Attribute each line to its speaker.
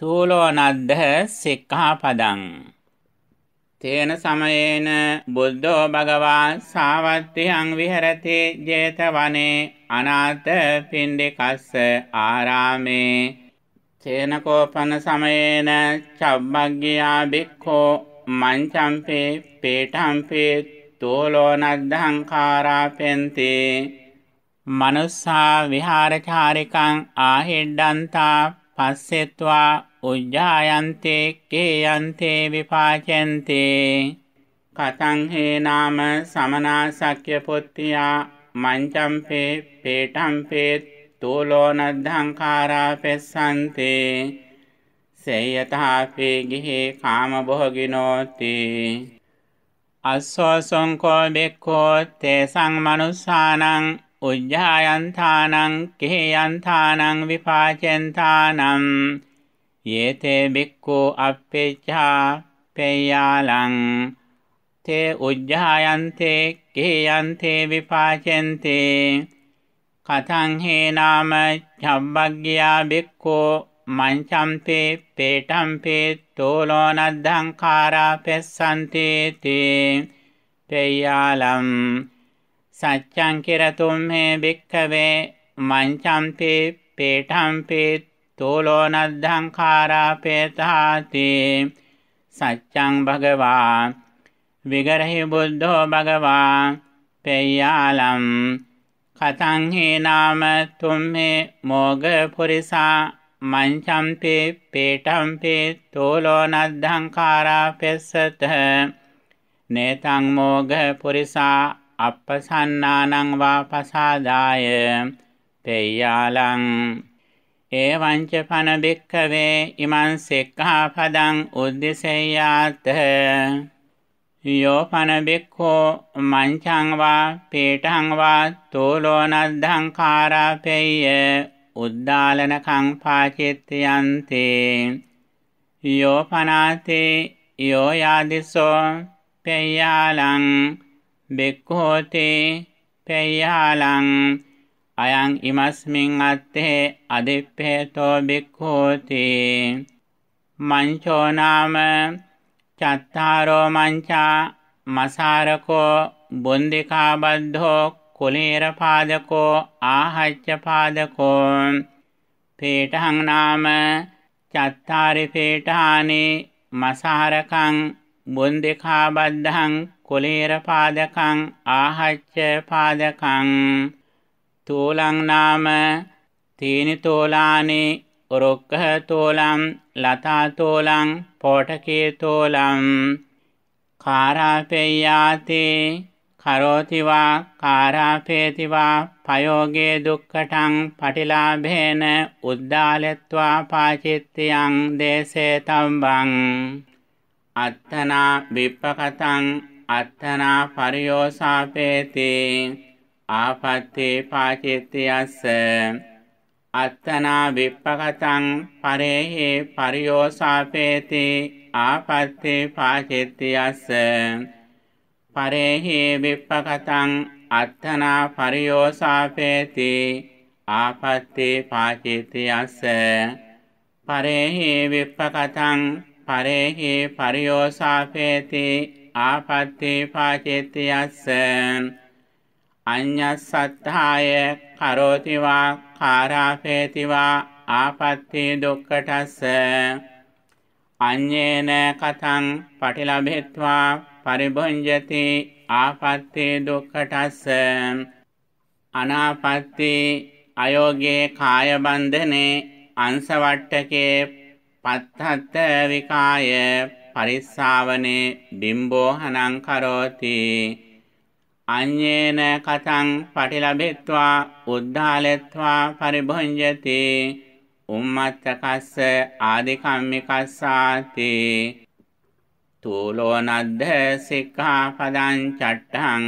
Speaker 1: තූලෝනද්ද සික්ඛාපදං තේන සමයේන බුද්ධෝ භගවා සාවත්තියං විහෙරති 제තවනේ අනාථ පින්ඩිකස්ස ආරාමේ තේනකෝපන සමයේන චබ්බග්ගියා බික්ඛෝ මංචම්පේ පේඨම්පේ තෝලෝනද්ධංකාරාපෙන්ති මනුස්සා විහාරචාරිකං ආහිඩ්ඩන්තා පස්සෙත්වා උජ්ජායන්තේ කේයන්තේ විපාචෙන්තේ කතං හේනාම සමනාසක්්‍ය පුත්තියා මංචම්පේ පේටම්පේ තූලෝනද්ධංකාරා පෙස්සන්තේ. සේයතාපේ ගිහේ කාමභෝගිනෝති අස්සෝසොංකෝ බෙක්කෝ තේසං මනුස්සානං උජ්ජායන්තානං කෙහෙයන්තානං විපාචෙන්තානම් යේතේ බික්කෝ අප්පෙච්ඡා පෙය්‍යාලං තේ උජ්ජායන්තේ කෙහෙයන්තේ විපාචෙන්තේ කතං හේනාම චබ්බග්ගයා බික්කෝ මංචම්පේ පේටම්පේ තෝලෝනද්ධංකාරා පෙස්සන්තේ තේ පෙය්‍යාලම් සච්චං කෙරතුම් මේ භික්ඛවේ මංචම්පේ පේඨම්පේ තෝලෝනද්ධං කාරාපේතාති සච්චං භගවා විගරහි බුද්ධෝ භගවා පෙය්‍යාලම් කතං හේනාම තුම්මේ මෝග පුරිසා මංචම්පේ පේඨම්පේ තෝලෝනද්ධං කාරාපෙස්සත නේතං මෝග පුරිසා අප්පසන්නානං වා පසාදාය පෙය්‍යාලං ඒවංච පන බික්කවේ ඉමන් සෙක්ඛාපදං උද්දසෙය්‍යාත යෝ පන බික්ඛෝ මංචං වා පේටං වා තෝලෝනද්ධං කාරාපෙය්‍ය උද්දාලනකං පාචිත්‍යන්තේ යෝ පනාතේ යෝ යාදිසෝ පෙය්‍යාලං බෙක්ඛෝතේ පෙය්‍යාලං අයං ඉමස්මින් අත්තේ අදිප්පේතෝ බික්ඛෝති। මංචෝ නාම චත්තාරෝ මංචා මසාරකෝ බුන්දිකා බද්ධෝ කුලීර පාදකෝ ආහච්ච පාදකෝ। පේඨං නාම චත්තාරි පේඨානි මසාරකං බුන්දිකා බද්ධං කුලීර පාදකං ආහච්ච පාදකං। තෝලං නාම තීනි තෝලානි රුක්ඛ තෝලං ලතා තෝලං පෝටකේ තෝලං කාරාපෙය්‍යාති කරෝති වා කාරාපේති වා පයෝගේ දුක්ඛටං පටිලාභේන උද්දාලත්වා පාචිත්‍යං දේසේ තම්බං අත්තනා විප්පකතං අත්තනා පරියෝසාපේති ආපත්තේ පාචිත්‍යස්ස අත්තනා විප්පකතං පරේහි පරියෝසාපේති ආපත්තේ පාචිත්‍යස්ස පරේහි විප්පකතං අත්තනා පරියෝසාපේති ආපත්තේ පාචිත්‍යස්ස පරේහි විප්පකතං පරේහි පරියෝසාපේති ආපත්ති පාචිත්‍යස්ස අඤ්ඤස්සත්තාය කරෝති වා කාරාපේති වා ආපත්ති දුක්ඛටස්ස. අඤ්ඤේන කතං පටිලභෙත්වා පරිභුඤ්ජති ආපත්ති දුක්ඛටස්ස. අනාපත්ති අයෝගේ කාය බන්ධනේ අංශවට්ටකේ පත්තත්ත විකාය පරිස්සාවනේ බිම්බෝහනං කරෝති. අඤ්ඤේන කතං පටිලබෙත්වා උද්ධාලෙත්වා පරිභුඤ්ජති උම්මත්තකස්ස ආදිකම්මිකස්සාති. තූලෝ නද්ද සික්ඛාපදං චට්ඨං